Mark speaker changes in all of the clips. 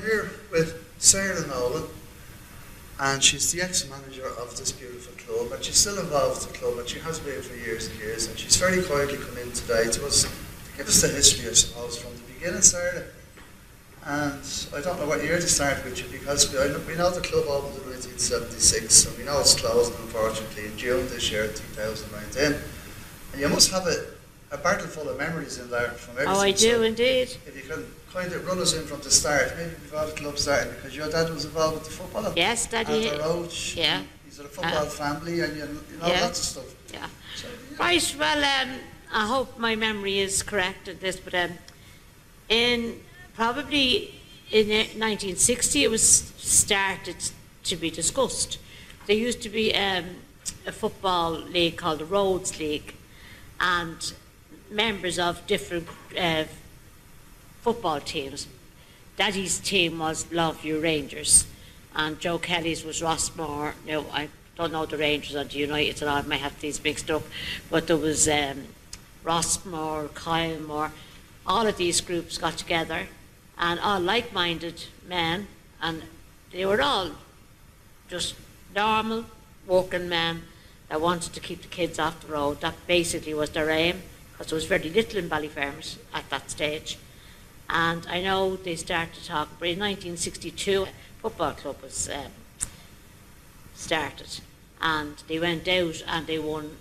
Speaker 1: here with Sarah Nolan, and she's the ex-manager of this beautiful club, and she's still involved with the club, and she has been for years and years, and she's very quietly come in today to us to give us the history, I suppose, from the beginning, Sarah. And I don't know what year to start with you because we, we know the club opened in 1976 and we know it's closed unfortunately in June this year, 2019. And you must have a, a battle full of memories in there from everything.
Speaker 2: Oh, I do
Speaker 1: so
Speaker 2: indeed.
Speaker 1: If you can kind of run us in from the start, maybe before the club started, because your dad was involved with the football.
Speaker 2: Yes, Daddy.
Speaker 1: Aldo Roach.
Speaker 2: Yeah.
Speaker 1: He's a football
Speaker 2: Uh,
Speaker 1: family and you, know
Speaker 2: yeah.
Speaker 1: lots of stuff.
Speaker 2: Yeah.
Speaker 1: So, yeah.
Speaker 2: Right, well, um, I hope my memory is correct at this, but um, in probably in uh, 1960 it was started to be discussed. There used to be um, a football league called the Rhodes League, and members of different uh, football teams. Daddy's team was Le Fanu Rangers, and Joe Kelly's was Rossmore. No, I don't know the Rangers or the United, and I might have these mixed up, but there was um, Rossmore, Kylemore. All of these groups got together, and all like-minded men, and they were all just normal working men that wanted to keep the kids off the road. That basically was their aim, because there was very little in Ballyfermot at that stage. And I know they started to talk, but in 1962, a football club was um, started. And they went out and they won,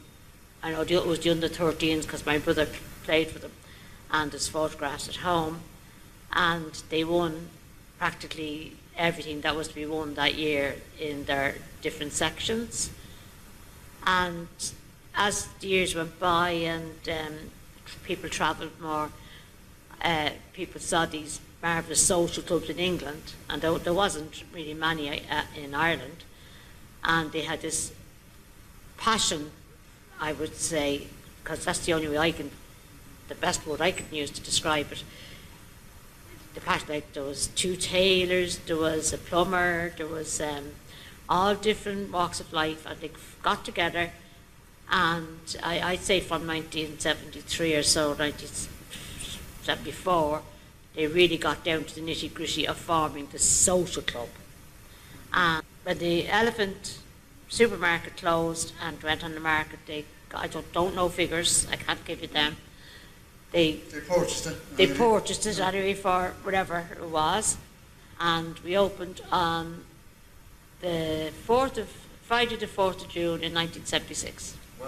Speaker 2: I know it was the under 13s because my brother played for them, and there's photographs at home. And they won practically everything that was to be won that year in their different sections. And as the years went by and um, people travelled more, uh, people saw these marvellous social clubs in England, and there, there wasn't really many uh, in Ireland. And they had this passion, I would say, because that's the only way I can, the best word I can use to describe it. The passion, like there was two tailors, there was a plumber, there was um, all different walks of life, and they got together. And I, I'd say from 1973 or so, 1974, they really got down to the nitty gritty of forming the social club. And when the Elephant supermarket closed and went on the market, they I don't, don't know figures, I can't give you them. They
Speaker 1: They purchased it.
Speaker 2: they purchased it anyway for whatever it was, and we opened on the fourth of Friday the fourth of June in 1976.
Speaker 1: Wow.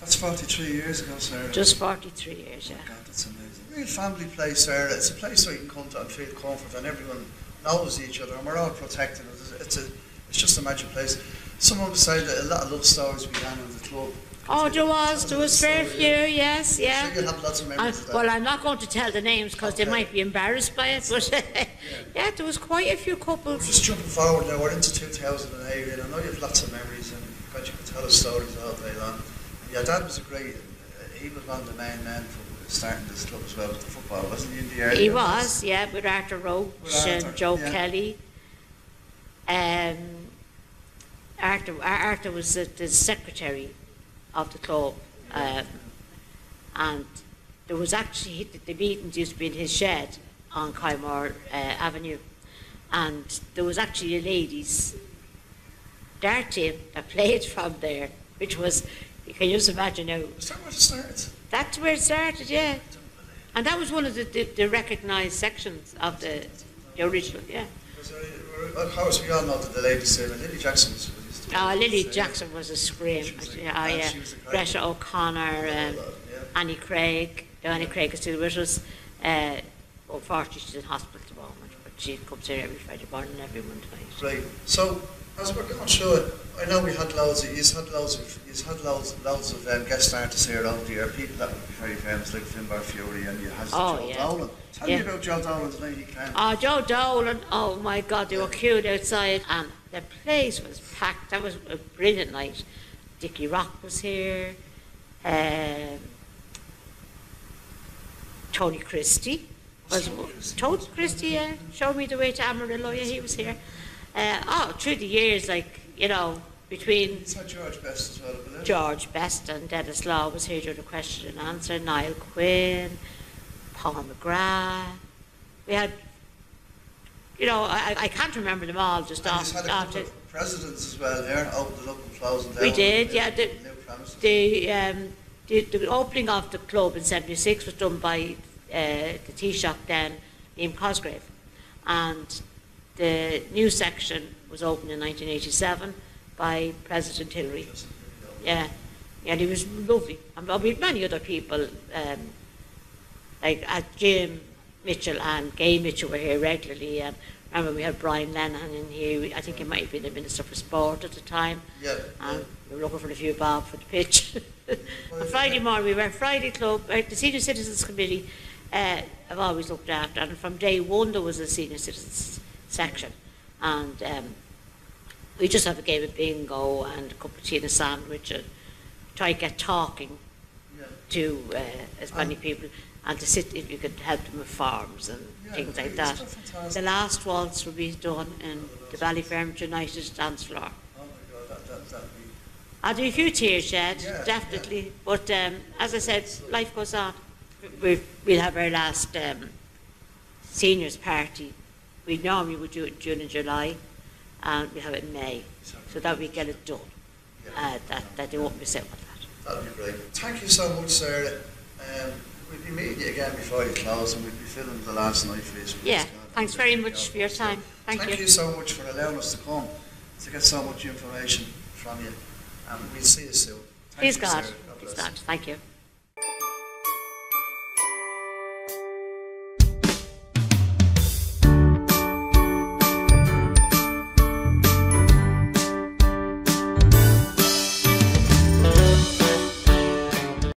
Speaker 1: That's 43 years ago, Sarah.
Speaker 2: Just 43 years, yeah.
Speaker 1: God, that's amazing. Real family place, Sarah. It's a place where you can come to and feel comfort, and everyone knows each other, and we're all protected. It's a, it's just a magic place. Someone say that a lot of love stories began in the club.
Speaker 2: Oh, there
Speaker 1: you
Speaker 2: was, there was
Speaker 1: a
Speaker 2: fair
Speaker 1: story?
Speaker 2: few, yes, yeah.
Speaker 1: sure you'll have lots of memories of that.
Speaker 2: well, I'm not going to tell the names because they might be embarrassed by it, but yeah, there was quite a few couples.
Speaker 1: Just jumping forward now, we're into 2008, and I know you have lots of memories, and God, you could tell us stories all day long. And your dad was a great, uh, he was one of the main men for starting this club as well with the football, wasn't he, in the early
Speaker 2: He was, yeah, with Arthur Roach
Speaker 1: With Arthur,
Speaker 2: and Joe
Speaker 1: yeah.
Speaker 2: Kelly. Um, Arthur, Ar- Arthur was the, the secretary of the club, um, and there was actually the, the meetings used to be in his shed on Kylemore uh, Avenue, and there was actually a ladies' dart team that played from there, which was you can just imagine now.
Speaker 1: Was that where it started?
Speaker 2: That's where it started, yeah. And that was one of the, the, the recognised sections of the, the original, yeah.
Speaker 1: Was there, of course, we all know that the ladies that Lily Jackson was used to be
Speaker 2: Oh, Lily Jackson was a scream.
Speaker 1: Was a-
Speaker 2: yeah,
Speaker 1: and
Speaker 2: yeah.
Speaker 1: she was a great-
Speaker 2: Greta O'Connor, um,
Speaker 1: Yeah.
Speaker 2: Annie Craig. No, Annie Craig is still with us. Uh, unfortunately, she's in hospital at the moment, but she comes here every Friday morning every Monday night.
Speaker 1: Right. So as we're going through it, I know we had loads of you've had loads of you've had loads loads of um, guest artists here over the year, people that would be very famous like Finbar Furey and you had
Speaker 2: Oh,
Speaker 1: Joe
Speaker 2: yeah.
Speaker 1: Dolan. Tell
Speaker 2: Yeah.
Speaker 1: me about Joe Dolan's night he came.
Speaker 2: Oh, Joe Dolan, oh my God, they were queued outside and the place was packed. That was a brilliant night. Dickie Rock was here. Um, Tony Christie was
Speaker 1: Tony Christie.
Speaker 2: Yeah, showed me the way to Amarillo. Yeah, he was here. Uh, oh, through the years, like you know, between
Speaker 1: George Best as well.
Speaker 2: George Best and Denis Law was here during the question and answer. Niall Quinn, Paul McGrath. We had you know, I, I can't remember them all just off,
Speaker 1: had a couple
Speaker 2: after.
Speaker 1: of presidents as well there, opened up and closed down.
Speaker 2: We did, yeah, the- The, um, the, the opening of the club in '76 was done by uh, the Taoiseach then, Liam Cosgrave. And the new section was opened in 1987 by President Hillery.
Speaker 1: Just, you know,
Speaker 2: Yeah, yeah, and he was lovely. And had many other people, um, like uh, Jim Mitchell and Gay Mitchell were here regularly. Um, remember, we had Brian Lennon in here. I think he might have been the Minister for Sport at the time.
Speaker 1: Yeah,
Speaker 2: And we were looking for a few bob for the pitch. On Friday morning, we were Friday Club, uh, the Senior Citizens Committee uh, have always looked after, and from day one there was a Senior Citizens section. And um, we just have a game of bingo and a cup of tea and a sandwich and try to get talking
Speaker 1: yeah.
Speaker 2: to uh, as many people and to sit if you could help them with farms and
Speaker 1: Yeah,
Speaker 2: things like that. The last waltz will be done in the Valley Ballyfermot United dance floor.
Speaker 1: Oh my God, that, that, that'd be,
Speaker 2: I'll do a few tears shed,
Speaker 1: Yeah,
Speaker 2: definitely. But um, as I said, life goes on. we we'll have our last um, seniors party. We normally would do it in June and July, and we have it in May, so that we get it done.
Speaker 1: yeah.
Speaker 2: Uh, that, that they won't miss out on that.
Speaker 1: That'd be great. Thank you so much, Sarah. Um, we'll be meeting you again before you close, and we'll be filming the last night for you.
Speaker 2: Yeah, thanks very much for your time. Thank
Speaker 1: Thank
Speaker 2: you.
Speaker 1: you so much for allowing us to come to get so much information from you, and we'll see you soon. Thank
Speaker 2: Please
Speaker 1: you,
Speaker 2: God, please. God, thank you.